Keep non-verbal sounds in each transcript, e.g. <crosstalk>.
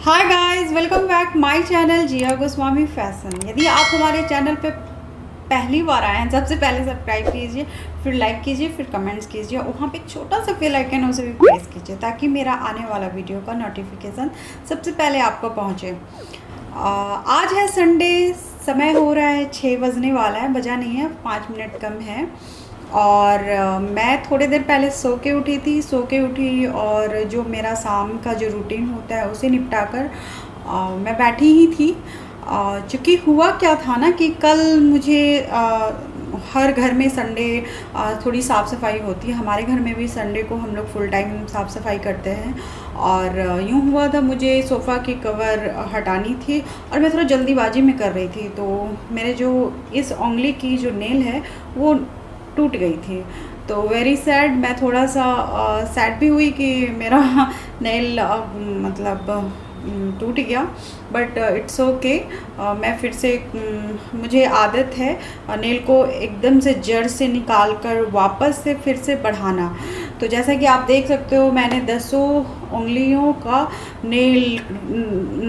Hi guys welcome back my channel Jiya Goswami fashion यदि आप हमारे चैनल पे पहली बार आए हैं, सबसे पहले सब्सक्राइब कीजिए, फिर लाइक कीजिए, फिर कमेंट्स कीजिए वहाँ पे छोटा सा बेल आइकन है, उसे भी प्रेस कीजिए ताकि मेरा आने वाला वीडियो का नोटिफिकेशन सबसे पहले आपको पहुँचे। आज है संडे समय हो रहा है छः बजने वाला है, बजा नहीं है, पाँच मिनट कम है। और मैं थोड़ी देर पहले सो के उठी थी सो के उठी और जो मेरा शाम का जो रूटीन होता है उसे निपटा कर मैं बैठी ही थी। चूँकि हुआ क्या था ना कि कल मुझे आ, हर घर में संडे थोड़ी साफ़ सफ़ाई होती है। हमारे घर में भी संडे को हम लोग फुल टाइम साफ़ सफ़ाई करते हैं और यूँ हुआ था मुझे सोफ़ा की कवर हटानी थी और मैं थोड़ा जल्दीबाजी में कर रही थी। तो मेरे जो इस उंगली की जो नेल है वो टूट गई थी। तो वेरी सैड मैं थोड़ा सा सैड भी हुई कि मेरा <laughs> नेल मतलब टूट गया। बट इट्स ओके मैं फिर से मुझे आदत है नेल को एकदम से जड़ से निकाल कर वापस से फिर से बढ़ाना। तो जैसा कि आप देख सकते हो, मैंने दसों उंगलियों का नेल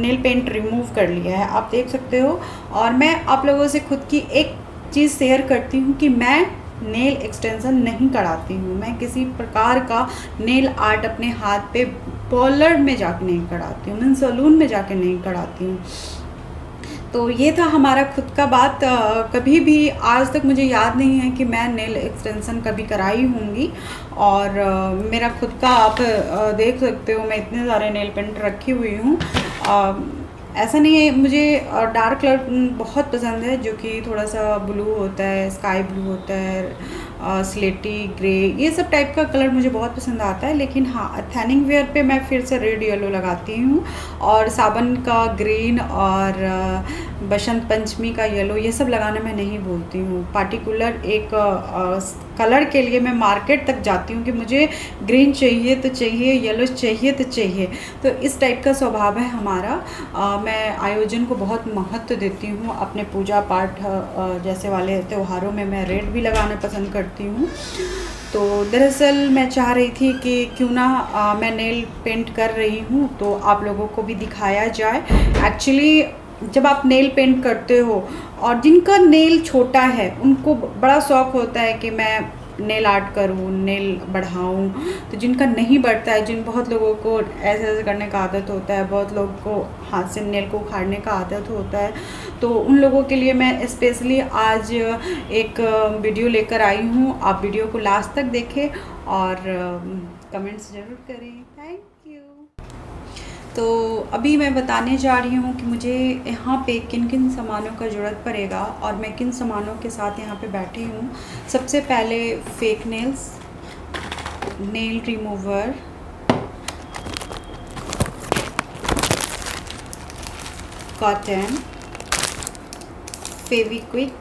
नेल पेंट रिमूव कर लिया है। आप देख सकते हो। और मैं आप लोगों से खुद की एक चीज़ शेयर करती हूँ कि मैं नेल एक्सटेंशन नहीं कराती हूँ। मैं किसी प्रकार का नेल आर्ट अपने हाथ पे पॉलर में जाके नहीं कराती हूँ मैं सलून में जाके नहीं कराती हूँ। तो ये था हमारा खुद का बात। आ, कभी भी आज तक मुझे याद नहीं है कि मैं नेल एक्सटेंशन कभी कराई होंगी। और आ, मेरा खुद का आप आ, देख सकते हो मैं इतने सारे नेल पेंट रखी हुई हूँ। ऐसा नहीं है, मुझे डार्क कलर बहुत पसंद है, जो कि थोड़ा सा ब्लू होता है स्काई ब्लू होता है स्लेटी ग्रे ये सब टाइप का कलर मुझे बहुत पसंद आता है लेकिन हाँ थैनिंग वेयर पे मैं फिर से रेड येलो लगाती हूँ और साबन का ग्रीन और बसंत पंचमी का येलो ये सब लगाना मैं नहीं भूलती हूँ। पार्टिकुलर एक कलर के लिए मैं मार्केट तक जाती हूँ कि मुझे ग्रीन चाहिए तो चाहिए येलो चाहिए तो चाहिए। तो इस टाइप का स्वभाव है हमारा। आ, मैं आयोजन को बहुत महत्व देती हूँ। अपने पूजा पाठ जैसे वाले त्योहारों में मैं रेड भी लगाना पसंद करती हूँ। तो दरअसल मैं चाह रही थी कि क्यों ना आ, मैं नेल पेंट कर रही हूँ तो आप लोगों को भी दिखाया जाए। एक्चुअली जब आप नेल पेंट करते हो और जिनका नेल छोटा है उनको बड़ा शौक़ होता है कि मैं नेल आर्ट करूँ, नेल बढ़ाऊँ तो जिनका नहीं बढ़ता है, जिन बहुत लोगों को ऐसे ऐसे करने का आदत होता है, बहुत लोगों को हाथ से नेल को उखाड़ने का आदत होता है तो उन लोगों के लिए मैं स्पेशली आज एक वीडियो लेकर आई हूँ। आप वीडियो को लास्ट तक देखें और कमेंट्स ज़रूर करें। थैंक तो अभी मैं बताने जा रही हूँ कि मुझे यहाँ पे किन किन सामानों का ज़रूरत पड़ेगा और मैं किन सामानों के साथ यहाँ पे बैठी हूँ। सबसे पहले fake nails nail remover cotton Fevikwik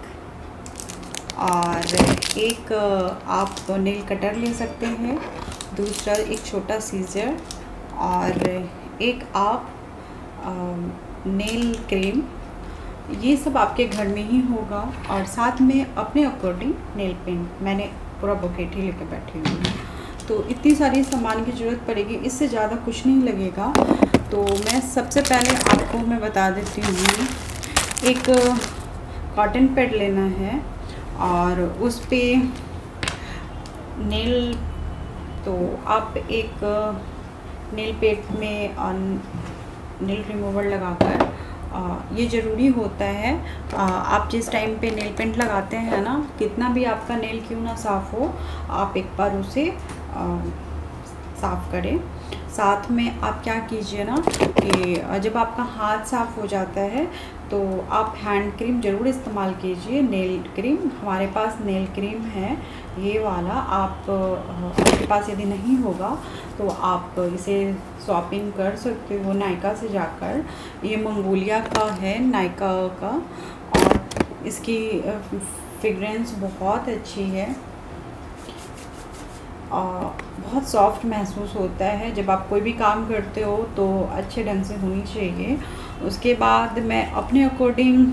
और एक आप नेल कटर ले सकते हैं। दूसरा एक छोटा सीजर और एक आप नेल क्रीम ये सब आपके घर में ही होगा और साथ में अपने अकॉर्डिंग नेल पेंट मैंने पूरा बकेट ही लेकर बैठी हुई हूँ। तो इतनी सारी सामान की ज़रूरत पड़ेगी, इससे ज़्यादा कुछ नहीं लगेगा। तो मैं सबसे पहले आपको मैं बता देती हूँ, एक कॉटन पैड लेना है और उस पर नेल तो आप एक नेल पेट में नील रिमूवर लगाकर ये ज़रूरी होता है। आप जिस टाइम पे नेल पेंट लगाते हैं ना, कितना भी आपका नेल क्यों ना साफ़ हो, आप एक बार उसे साफ़ करें। साथ में आप क्या कीजिए ना कि जब आपका हाथ साफ़ हो जाता है तो आप हैंड क्रीम ज़रूर इस्तेमाल कीजिए। नेल क्रीम, हमारे पास नेल क्रीम है, ये वाला आप आपके पास यदि नहीं होगा तो आप इसे शॉपिंग कर सकते हो नायका से जाकर। ये मंगोलिया का है नायका का, और इसकी फ्रेगरेंस बहुत अच्छी है। बहुत सॉफ्ट महसूस होता है। जब आप कोई भी काम करते हो तो अच्छे ढंग से होनी चाहिए। उसके बाद मैं अपने अकॉर्डिंग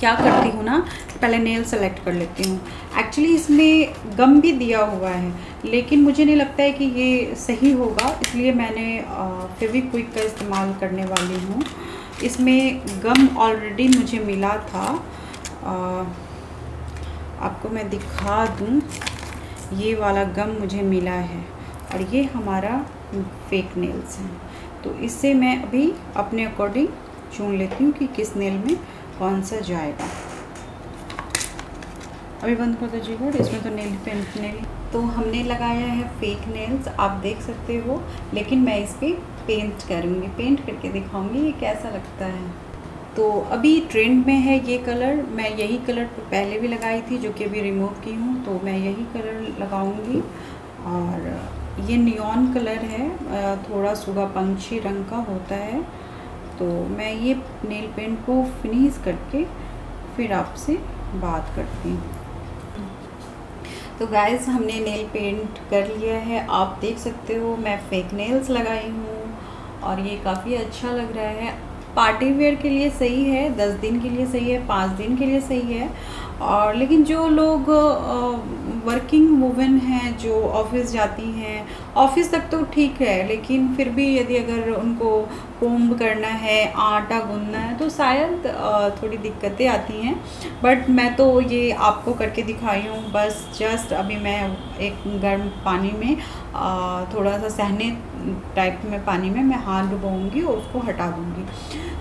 क्या करती हूँ ना पहले नेल सेलेक्ट कर लेती हूँ। एक्चुअली इसमें गम भी दिया हुआ है लेकिन मुझे नहीं लगता है कि ये सही होगा। इसलिए मैंने फेविक्विक का इस्तेमाल करने वाली हूँ। इसमें गम ऑलरेडी मुझे मिला था। आ, आपको मैं दिखा दूँ। ये वाला गम मुझे मिला है और ये हमारा फेक नेल्स हैं। तो इससे मैं अभी अपने अकॉर्डिंग चुन लेती हूँ कि किस नेल में कौन सा जाएगा। अभी बंद कर दीजिएगा इसमें तो नेल पेंट नेल तो हमने लगाया है फेक नेल्स आप देख सकते हो, लेकिन मैं इस पर पेंट करूँगी। पेंट करके दिखाऊँगी ये कैसा लगता है। तो अभी ट्रेंड में है ये कलर मैं यही कलर पहले भी लगाई थी, जो कि अभी रिमूव की हूँ तो मैं यही कलर लगाऊँगी. और ये नियॉन कलर है थोड़ा सुगा पंछी रंग का होता है. तो मैं ये नेल पेंट को फिनिश करके फिर आपसे बात करती हूँ. तो गाइस हमने नेल पेंट कर लिया है. आप देख सकते हो, मैं फेक नेल्स लगाई हूँ और ये काफ़ी अच्छा लग रहा है. पार्टी वेयर के लिए सही है, दस दिन के लिए सही है, पाँच दिन के लिए सही है। और लेकिन जो लोग वर्किंग वूमेन हैं, जो ऑफ़िस जाती हैं ऑफ़िस तक तो ठीक है, लेकिन फिर भी यदि अगर उनको कोम्ब करना है, आटा गूंदना है तो शायद थोड़ी दिक्कतें आती हैं। बट मैं तो ये आपको करके दिखाई हूँ, बस जस्ट अभी मैं एक गर्म पानी में थोड़ा सा सहने टाइप में पानी में मैं हाथ डुबाऊँगी और उसको हटा दूँगी।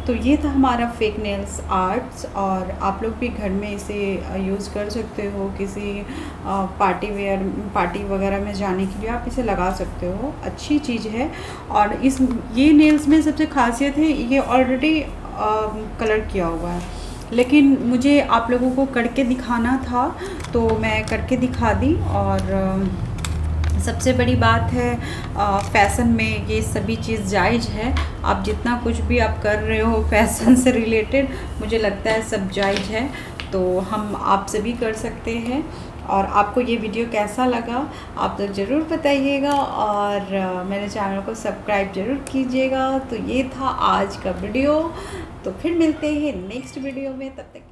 तो ये था हमारा फेक नेल्स आर्ट्स और आप लोग भी घर में इसे यूज़ कर सकते हो किसी पार्टी वेयर पार्टी वगैरह में जाने के लिए आप इसे लगा सकते हो। अच्छी चीज़ है और इस, ये नेल्स में सबसे खासियत है ये ऑलरेडी कलर किया हुआ है। लेकिन मुझे आप लोगों को करके दिखाना था तो मैं करके दिखा दी और सबसे बड़ी बात है फ़ैशन में ये सभी चीज़ जायज़ है। आप जितना कुछ भी आप कर रहे हो <laughs> फ़ैशन से रिलेटेड, मुझे लगता है सब जायज़ है। तो हम आप सभी कर सकते हैं और आपको ये वीडियो कैसा लगा, आप लोग ज़रूर बताइएगा और मेरे चैनल को सब्सक्राइब ज़रूर कीजिएगा। तो ये था आज का वीडियो। तो फिर मिलते हैं नेक्स्ट वीडियो में तब तक